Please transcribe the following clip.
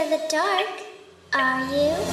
of the dark, are you?